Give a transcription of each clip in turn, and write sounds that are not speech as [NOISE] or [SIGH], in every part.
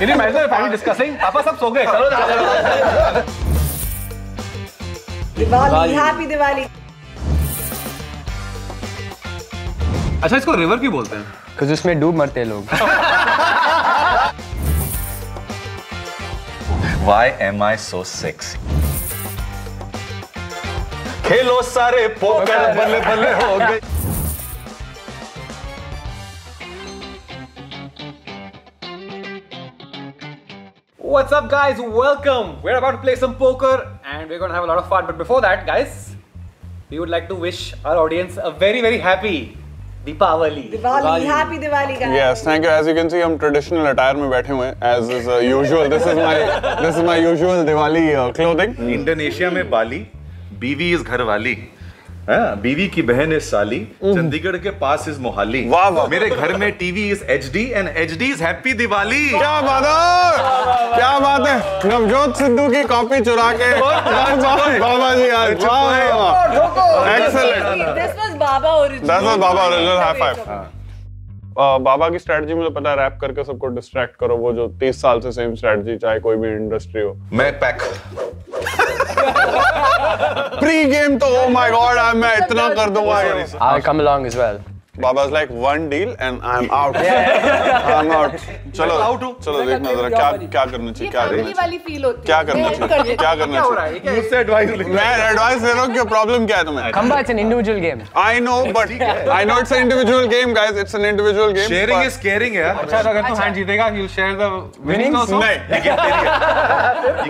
Can you imagine the family discussing? पापा सब सो गए चलो दिवाली हैप्पी दिवाली अच्छा इसको रिवर क्यों बोलते हैं? क्योंकि उसमें डूब मरते हैं लोग. Why am I so sexy? खेलो सारे पोकर बल्ले बल्ले हो गए। What's up, guys? Welcome. We're about to play some poker and we're gonna have a lot of fun. But before that, guys, we would like to wish our audience a very, very happy Deepavali. Diwali happy Diwali guys Yes, thank you. As you can see, हम traditional attire में बैठे हुए हैं. As is uh, usual, this is my this is my usual Diwali uh, clothing. Indonesia में बाली बीवी is घर वाली हाँ, बीवी की बहन इज़ साली चंडीगढ़ के पास इज़ मोहाली। वाह, वाह। मेरे घर में TV is H D and H D is happy Diwali. क्या बात है? क्या बात है? नवजोत सिद्धू की कॉपी चुरा के। बाबा जी आज excellent Baba original. High five. Uh, Baba की स्ट्रेटजी मुझे पता है रैप करके सबको डिस्ट्रैक्ट करो वो जो 30 साल से सेम स्ट्रेटजी चाहे कोई भी इंडस्ट्री हो। मैं पैक [LAUGHS] प्री गेम तो ओ माय गॉड मैं इतना कर दूँगा I come along as along Baba's like one deal and I'm out I'm out चलो आउट चलो देखना जरा क्या क्या करना चाहिए क्या करना चाहिए? क्या करना चाहिए? क्या करना चाहिए? मुझसे एडवाइस ले मैं एडवाइस ले रहा हूँ कि प्रॉब्लम क्या है तुम्हें? Khamba it's an individual game I know but I know it's an individual game guys it's an individual game sharing is caring है अच्छा अगर तू हैंड जीतेगा यू शेयर द विनिंग्स नहीं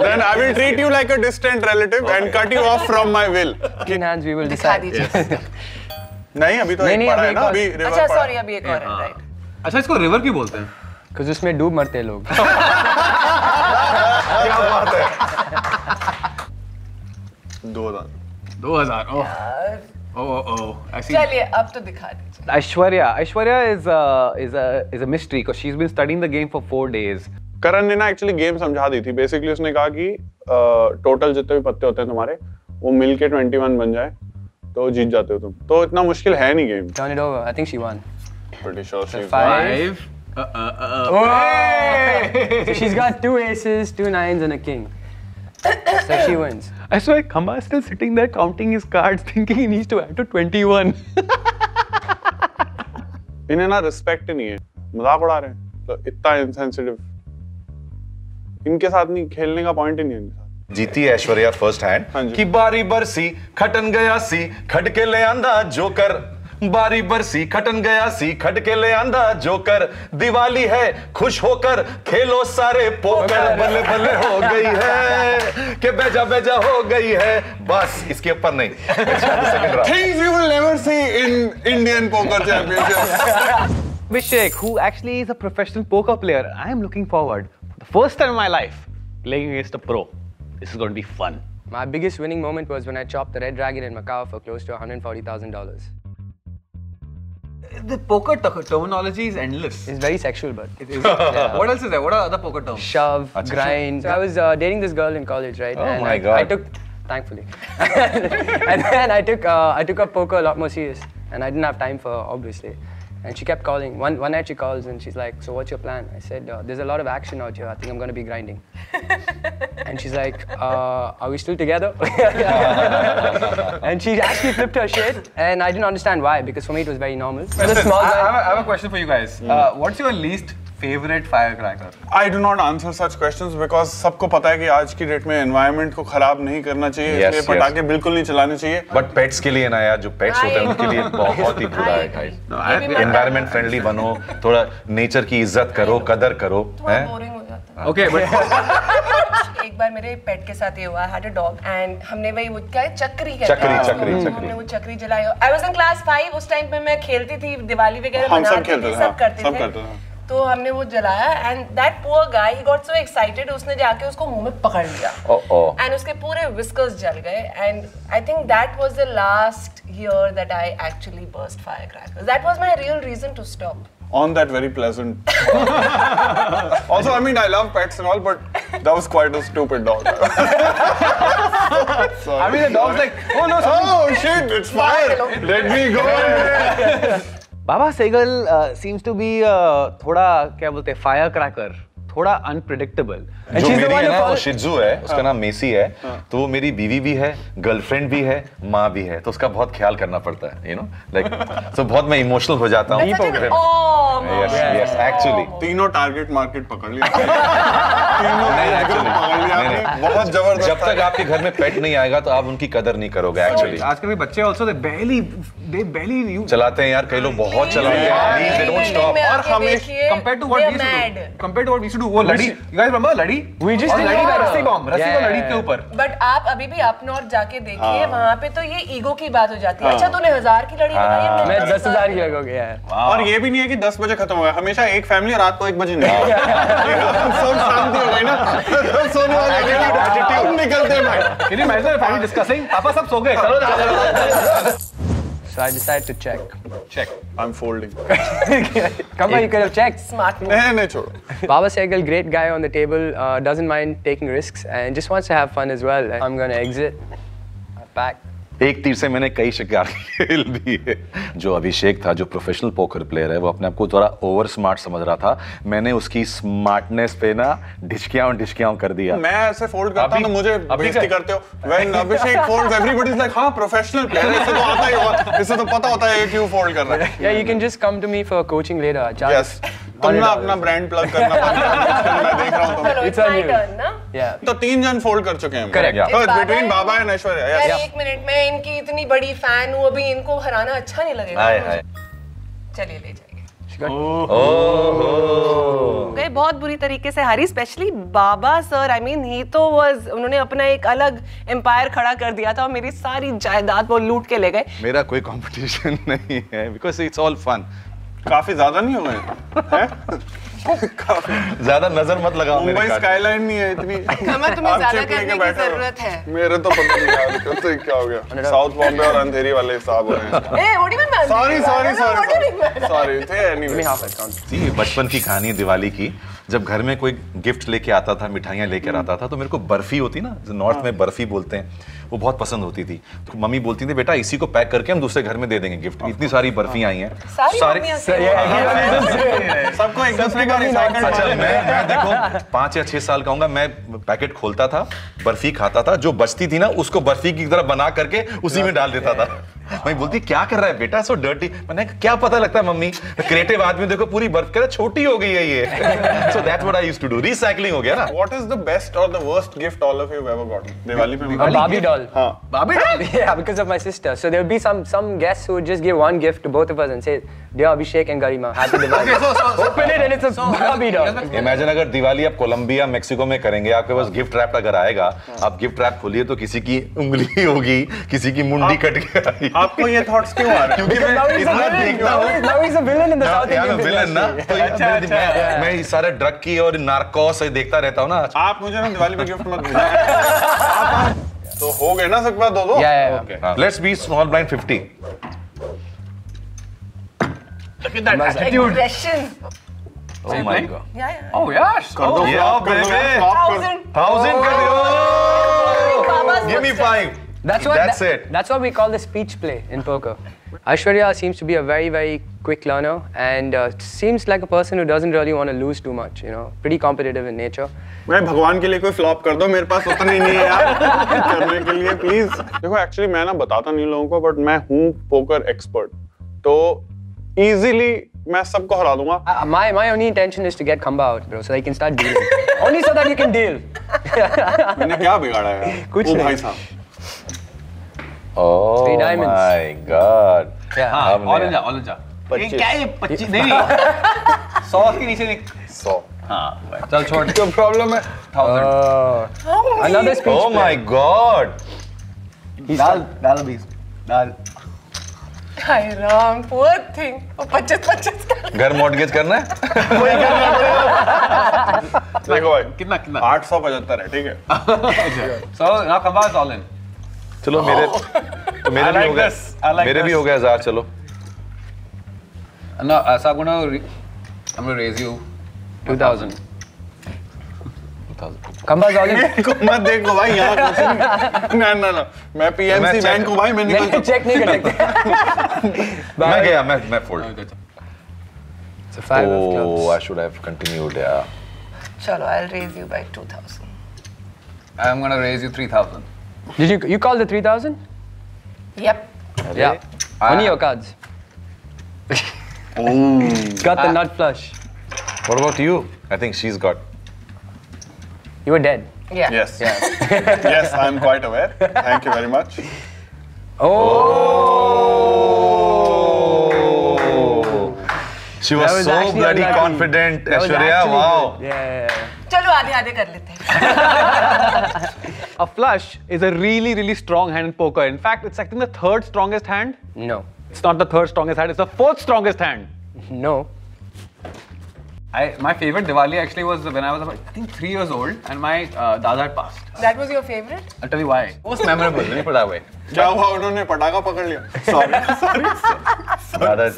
then I will treat you like a distant relative and cut you off from my will किन hands we will decide नहीं अभी तो नहीं, एक नहीं, पड़ा अभी है ना एक अभी अच्छा सॉरी अभी एक और है राइट अच्छा इसको रिवर क्यों बोलते हैं? क्योंकि उसमें डूब मरते हैं लोग। [LAUGHS] क्या बात है। दो हज़ार। 2000 ओह। ओह ओह चलिए अब तो दिखा दीजिए Aishwarya Aishwarya is a is a is a mystery because she's been studying the game 4 days. करण ने ना एक्चुअली गेम समझा दी थी। बेसिकली उसने कहा कि टोटल जितने भी पत्ते होते हैं तुम्हारे वो मिल के ट्वेंटी वन बन जाए। तो जीत जाते हो तुम तो इतना मुश्किल है नहीं game Turn it over. I think she won. pretty sure she's Five. 5 uh, uh, uh, uh. So she's got two aces, two nines, and a king. So she wins. I swear, Khamba is still sitting there counting his cards, thinking he needs to add to 21. इन्हें ना respect नहीं है मज़ाक उड़ा रहे हैं तो इतना इनसेंसिटिव इनके साथ नहीं खेलने का पॉइंट ही नहीं है जीती ऐश्वर्या फ़र्स्ट हैंड की बारी बरसी खटन गया सी खटके ले आंदा जोकर। बारी बरसी खटन गया सी खटके ले आंदा जोकर। दिवाली है खुश होकर खेलो सारे पोकर। बल्ले बल्ले हो गई है के बेजा बेजा हो गई है। बस इसके ऊपर नहीं। Things you will never see in Indian poker championship Vishek who actually is a professional poker player I'm looking forward first time in my life playing against a pro This is going to be fun. My biggest winning moment was when I chopped the red dragon in Macau for close to $140,000. The poker terminology is endless. It's very sexual, but Is it? What else is there? What are other poker terms? shove, grind. So I was uh, dating this girl in college, right? Oh and my I, God. I took, thankfully, [LAUGHS] and then I took uh, I took up poker a lot more serious, and I didn't have time for obviously. And she kept calling. One one night she calls and she's like, "So what's your plan?" I said, uh, "There's a lot of action out here. I think I'm gonna be grinding." [LAUGHS] and she's like, uh, "Are we still together?" [LAUGHS] and she actually flipped her shit, and I didn't understand why because for me it was very normal. The small I, I, have a, I have a question for you guys. Uh, what's your least favorite firecracker? I do not answer such questions because सबको पता है कि आज की date में environment को खराब नहीं करना चाहिए Yes, इसलिए yes. पटाखे बिल्कुल नहीं चलाने चाहिए बट पेट्स के लिए ना यार जो पेट्स होते हैं उनके लिए [LAUGHS] बहुत ही बुरा है गाइस एनवायरमेंट फ्रेंडली बनो थोड़ा नेचर की इज़्ज़त करो कदर करो हैं बोरिंग हो जाता Okay, but है [LAUGHS] एक बार मेरे पेट के साथ ये हुआ हैड अ डॉग एंड हमने वही वो क्या है चक्री कहते चक्री, हैं चक्री, उसको। चक्री। हमने वो चक्री जलाई आई वाज इन क्लास 5 उस टाइम पे मैं खेलती थी दिवाली वगैरह मनाती थी सब हाँ, करते सब करते थे। तो हमने वो जलाया and that poor guy he got so excited उसने जाके उसको मुँह में पकड़ लिया Oh, एंड उसके पूरे विस्कर्स जल गए and I think that was the last year that I actually burst fire crackers that was my real reason to stop on that very pleasant. also, I mean, I love pets and all, but that was quite a stupid dog. I mean, the dog's like, oh no, oh shit, it's fire! Let me go! Uh, seems to be uh, थोड़ा क्या बोलते हैं fire cracker थोड़ा unpredictable जो मेरी है ना वो शिजू है उसका नाम मेसी है तो वो मेरी बीवी भी है गर्लफ्रेंड भी है माँ भी है तो उसका बहुत ख्याल करना पड़ता है यू नो लाइक तो बहुत मैं इमोशनल हो जाता हूँ। यस यस एक्चुअली तीनों टारगेट मार्केट पकड़ लिया [LAUGHS] तीनों नहीं, actually, पकड़ लिया नहीं, आपने। नहीं। बहुत ज़बरदस्त जब तक आपके घर में पेट नहीं आएगा तो आप उनकी कदर नहीं करोगे एक्चुअली आजकल भी बच्चे also they they barely use चलाते हैं यार कई लोग बहुत चलाते हैं। दे डोंट स्टॉप और हमें- what we used to do compared to what we used वो लड़ी। You guys remember लड़ी? और did लड़ी का रस्सी बॉम्ब रस्सी को लड़ी के ऊपर। बट आप अभी भी अप नॉर्थ जाके देखिए वहाँ पे तो ये ईगो की बात हो जाती है। अच्छा तूने हज़ार की लड़ी लगाई है, मैं मैंने दस हज़ार की लगोगे यार। और ये भी नहीं है कि 10 बजे खत्म होगा हमेशा एक फैमिली रात को एक बजे नहीं [LAUGHS] सब शांति हो गई ना सब सोने वाले एटीट्यूड निकलते हैं भाई you imagine the family discussing पापा सब सो गए चलो। So I decided to check. check I'm folding. Come on, you could have checked. Smart नहीं नहीं छोड़ो Baba Sehgal, great guy on the table, uh, doesn't mind taking risks and just wants to have fun as well. I'm gonna exit, pack. एक तीर से मैंने कई शिकार [LAUGHS] खेल दिए। जो अभिषेक था जो प्रोफेशनल पोकर प्लेयर है वो अपने आप को थोड़ा ओवर स्मार्ट समझ रहा था। मैंने उसकी स्मार्टनेस पे ना ढिचकियाँ ढिचकियाँ कर दिया। मैं ऐसे फोल्ड करता हूँ तो मुझे बेइज्जती करते हो। When Abhishek folds everybody is like हाँ प्रोफेशनल प्लेयर इसे तो आता ही होगा। इसे तो पता होता है ये क्यों फोल्ड कर रहा है। You can just come to me for coaching later. Charge yes तुम ना अपना ब्रांड प्लग करना बंद करो। मैं देख रहा हूँ [LAUGHS] चलो इट्स माय टर्न ना? Yeah. तो तीन जन फोल्ड कर चुके हैं बिटवीन बाबा एंड ऐश्वर्या यार एक मिनट में इनकी इतनी बड़ी फ़ैन हूँ अभी इनको हराना अच्छा नहीं लगेगा। हाय हाय। चलिए ले ओहो। गए बहुत बुरी तरीके से हारी especially Baba sir I mean he तो वाज उन्होंने अपना एक अलग एम्पायर खड़ा कर दिया था और मेरी सारी जायदाद वो लूट के ले गए। मेरा कोई कंपटीशन [LAUGHS] नहीं है बिकॉज़ इट्स ऑल फन काफ़ी ज़्यादा नहीं हो? गए हैं? काफ़ी ज़्यादा नज़र मत लगाओ मेरे मुंबई स्काईलाइन नहीं है इतनी। [LAUGHS] कमर तुम्हें ज़्यादा करने की ज़रूरत है। मेरे तो पता नहीं यार कैसे क्या हो गया। साउथ बॉम्बे और अंधेरी वाले साहब हो रहे हैं। [LAUGHS] A what even sorry sorry sorry sorry थे एनीवे बचपन की कहानी दिवाली की। जब घर में कोई गिफ्ट लेके आता था मिठाइयाँ लेकर आता था तो मेरे को बर्फ़ी होती ना जो नॉर्थ में बर्फ़ी बोलते हैं वो बहुत पसंद होती थी। तो मम्मी बोलती थी बेटा इसी को पैक करके हम दूसरे घर में दे देंगे गिफ्ट। इतनी सारी बर्फ़ी आई हैं। सारी सबको एक दूसरे का अच्छा मैं मैं देखो पाँच या छह साल का हूँगा मैं पैकेट खोलता था बर्फ़ी खाता था जो बचती थी ना उसको बर्फ़ी की तरह बना करके उसी में डाल देता था। मम्मी बोलती क्या कर रहा है बेटा? सो डर्टी मैंने क्या पता लगता है मम्मी? क्रिएटिव आदमी देखो पूरी बर्फ़ कर छोटी हो गई है ये. So that's what I used to do recycling हो गया ना? व्हाट इज़ द बेस्ट और the worst gift all of you have ever gotten Diwali पे बाबी डॉल हाँ। बाबी doll yeah because of my sister so there will be some some guest who just give one gift to both of us and say dear Abhishek and Garima happy Diwali open it and it's a Babi doll imagine अगर दिवाली आप Colombia Mexico में करेंगे आपके पास gift wrap अगर आएगा आप gift wrap खोलिए तो किसी की उंगली होगी किसी की मुंडी कट गई आपको ये थॉट्स क्यों आ रहे क्योंकि मैं इतना देखता हूँ। Now is a villain in the South Indian villain ना तो अच्छा, अच्छा। मैं ये सारे ड्रग की और नार्कोस ये देखता रहता हूँ ना। आप मुझे ना दिवाली पे गिफ्ट मत दीजिए [LAUGHS] तो हो गए ना सब बात दो दो okay let's be small blind 50 Look at That's what. That's that- it. That's what we call the speech play in poker. Aishwarya seems to be a very, very quick learner and uh, seems like a person who doesn't really want to lose too much. You know, pretty competitive in nature. मैं भगवान के लिए कोई flop कर दो मेरे पास उतना ही नहीं है यार करने के लिए प्लीज देखो एक्चुअली मैं ना बताता नहीं लोगों को बट मैं हूँ पोकर एक्सपर्ट तो इजीली मैं सबको हरा दूंगा Uh, my my only intention is to get Khamba out, bro, so I can start dealing. only so that you can deal. मैंने क्या बिगाड़ा है [LAUGHS] कुछ ओ नहीं। भाई साहब oh Three diamonds. My god Yeah. हाँ हमने- ऑरेंज ऑरेंज ये क्या है? ये पच्चीस नहीं नहीं। [LAUGHS] सौ के नीचे नहीं। 100 हाँ चल छोड़ [LAUGHS] क्या प्रॉब्लम है? Uh, another speech oh play. My god डाल डाल बीस डाल राम. वो पच्चीस पच्चीस का घर मॉर्गेज करना है? देखो भाई कितना कितना? आठ सौ पचहत्तर है ठीक है? So now come all in चलो oh. मेरे तो मेरे भी, like like मेरे भी हो गए हज़ार चलो। ना ऐसा गुना हम लोग रेज यू 2000 कंबा जाओगे मत देखो भाई यहाँ कुछ नहीं। ना ना ना। मैं पीएमसी बैंक को भाई मैं निकल तो चेक नहीं करेंगे [LAUGHS] मैं गया मैं मैं fold so five of clubs I should have continued या चलो I will raise you by 2000 I'm gonna raise you 3000 Did you you call the 3000? Yep. Yeah. Only ah. your cards. Mm. Got the ah. nut flush. What about you? I think she's got. You were dead. Yeah. Yes. [LAUGHS] yes, I'm quite aware. Thank you very much. Oh. She was, was so actually bloody confident, That Aishwarya. Wow. good. Yeah, yeah, yeah. चलो आधे आधे कर लेते हैं. A flush is a really, really strong hand in poker. In fact, it's I think the third strongest hand. No. It's not the third strongest hand, it's the fourth strongest hand. No. I, my favorite Diwali actually was when I was about, I think, three years old and my uh, dada had passed. That was your favorite? I'll tell you why. Most memorable, let me put it that way. क्या हुआ उन्होंने पटाखा पकड़ लिया sorry sorry Dada,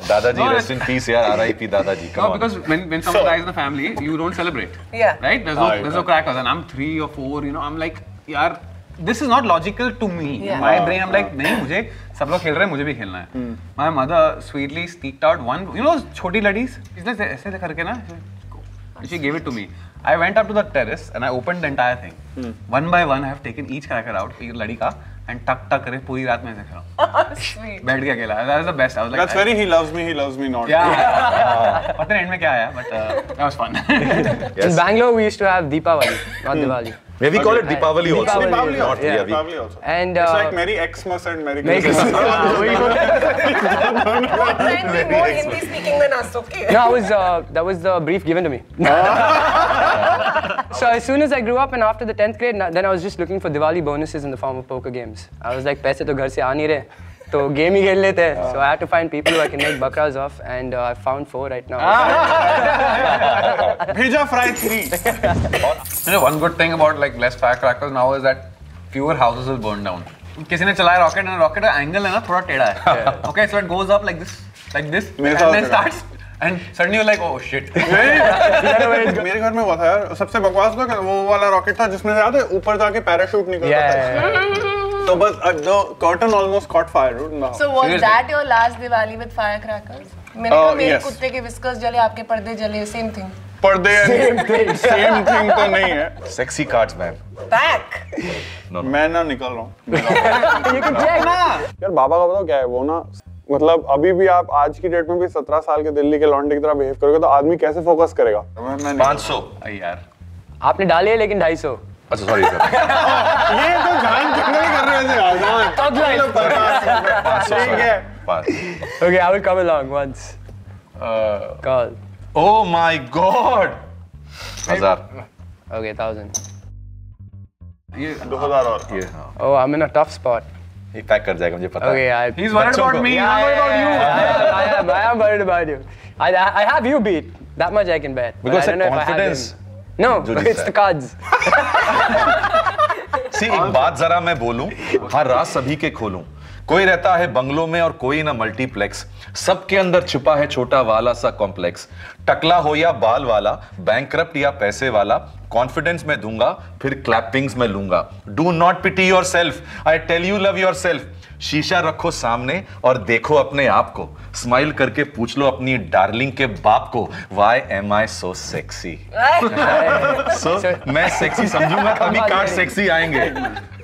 Dadaji, No, rest in peace, yaar. R.I.P. Dadaji. Come No, on. because when, when someone dies in the family, you don't celebrate. Yeah. Right? There's no, Ah, there's yeah. no crackers. And I'm three or four, you know, I'm like, yaar, this is not logical to me. Yeah. My brain, I'm like, नहीं मुझे सब लोग खेल रहे हैं मुझे भी खेलना है. My mother sweetly sneaked out one, you know, छोटी ladies. इसने ऐसे- करके ना, and she gave it to me. I went up to the terrace and I opened the entire thing. Hmm. One by one, I have taken each cracker out, एक लड़ी and टक टक करे पूरी रात में ऐसे खेला. Sweet. बैठ के अकेला. That was the best. I was like, That's very he loves me, he loves me not. Yeah. पता नहीं end में क्या आया, but uh, that was fun. In Bangalore, we used to have Deepavali, not Diwali. Yeah, we okay. call it Deepavali also. Deepavali, Deepavali also. yeah. yeah, Deepavali also. And uh, It's uh, like Merry Xmas and Merry Merry Christmas. Be more Hindi speaking than us, okay? no, I was uh, that was the brief given to me. so as soon as I grew up and after the 10th grade, na- then I was just looking for Diwali bonuses in the form of poker games. I was like, पैसे तो घर से आ नहीं रहे, तो game ही खेल लेते हैं. So I had to find people who I can make bakras off, and uh, I found four right now. [LAUGHS] Bheja Fry 3. You know, one good thing about like less firecrackers now is that fewer houses will burn down. किसी ने चलाया rocket and rocket का angle है ना थोड़ा टेढ़ा है okay so it goes up like this like this मेरे एंड साथ देन होता है। Starts and suddenly like oh shit मेरे घर में हुआ था यार सबसे बकवास था वो वाला रॉकेट था जिसमें याद है ऊपर जाके पैराशूट निकलता था. तो बस the curtain almost caught fire now So was Seriously? that your last Diwali with firecrackers? मैंने Uh, मेरे yes. कुत्ते के whiskers जले आपके पर्दे जले same thing. पर्दे सेम थिंग तो नहीं है Sexy cards, man. Back. मैं ना निकल रहा हूँ. [LAUGHS] [LAUGHS] यार बाबा का बताओ क्या है वो ना मतलब अभी भी आप आज की डेट में भी 17 साल के दिल्ली के लॉन्डे की तरह बिहेव करोगे तो आदमी कैसे फोकस करेगा नहीं- 500. यार आपने डाले हैं लेकिन 250. अच्छा सॉरी [LAUGHS] ये तो जान के कर रहे थे आजान Thug life. ठीक है पाँच Okay, I will come along once. Call. Oh my God. हज़ार Okay, thousand. ये 2000 और ये हाँ Oh, I'm in a tough spot. Pack कर जाएगा मुझे पता okay, है he is worried about me I'm worried about you I'm worried about you I I have you beat that much I can bet I don't know if I have no it's the cards see एक बात जरा मैं बोलूँ हर रात सभी के खोलूं। कोई रहता है बंगलों में और कोई ना मल्टीप्लेक्स। सबके अंदर छुपा है छोटा वाला सा कॉम्प्लेक्स। टकला हो या बाल वाला बैंक या पैसे वाला कॉन्फिडेंस मैं दूँगा फिर क्लैपिंग्स में लूँगा। Do not pity yourself I tell you love yourself शीशा रखो सामने और देखो अपने आप को। स्माइल करके पूछ लो अपनी डार्लिंग के बाप को why am I so sexy so मैं सेक्सी समझूँगा तभी कार्ड सेक्सी आएँगे।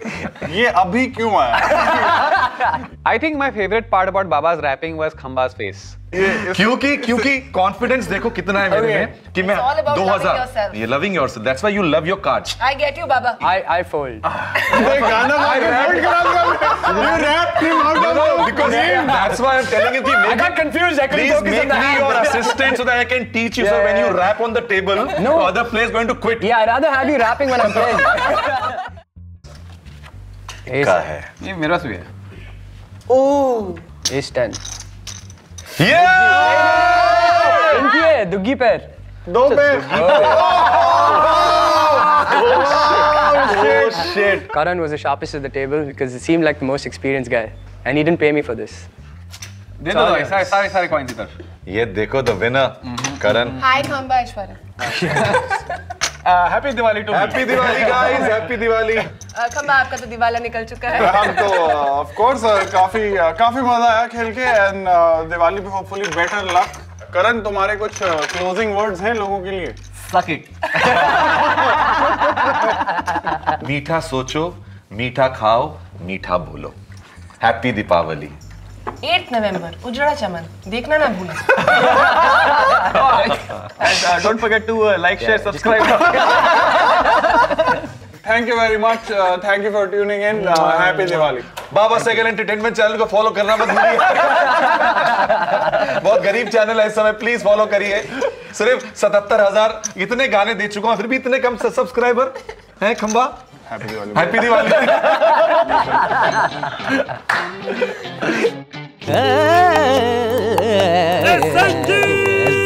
[LAUGHS] ये अभी क्यों आया? I think my favourite part about Baba's rapping was Khamba's face क्योंकि क्योंकि कॉन्फिडेंस देखो कितना है मेरे में कि मैं 2000 ये loving yourself that's why you love your card I get you Baba I I fold ये गाना मैं। रैप कराऊँगा you rap team out of because that's why I'm telling you कि मैं गॉट कंफ्यूज्ड एक्चुअली सो कि me your assistant so that I can teach you so when you rap on the table no other place going to quit या I rather have you rapping when I'm का है ये मेरे भी है ace 10. Yeah! इनकी है दुग्गी पैर. दो पे Oh! Karan was the sharpest at the table because he seemed like the most experienced guy. And he didn't pay me for this. दे दो भाई सारे सारे सारे coins इधर ये देखो the winner, Karan. Hi, Khamba Aishwarya. Happy Diwali to Happy Diwali, guys! Happy Diwali! Uh, खंबा आपका तो दिवाला निकल चुका है. हम तो ऑफ़ कोर्स काफ़ी uh, काफ़ी मज़ा आया खेल के एंड दिवाली पे होपफुली बेटर लक करण तुम्हारे कुछ क्लोजिंग वर्ड्स हैं लोगों के लिए suck it. [LAUGHS] मीठा सोचो मीठा खाओ मीठा बोलो हैप्पी दीपावली 8th नवंबर उजड़ा चमन देखना ना भूलना [LAUGHS] don't forget to uh, like, share, subscribe. Thank you very much thank you for tuning in happy Diwali Baba second entertainment channel को फॉलो करना मत भूलिए। [LAUGHS] बहुत गरीब चैनल है इस समय प्लीज़ फॉलो करिए। सिर्फ़ सतहत्तर हज़ार इतने गाने दे चुका हूँ फिर भी इतने कम सब्सक्राइबर हैं खंबा। Happy Diwali happy Diwali Sanjay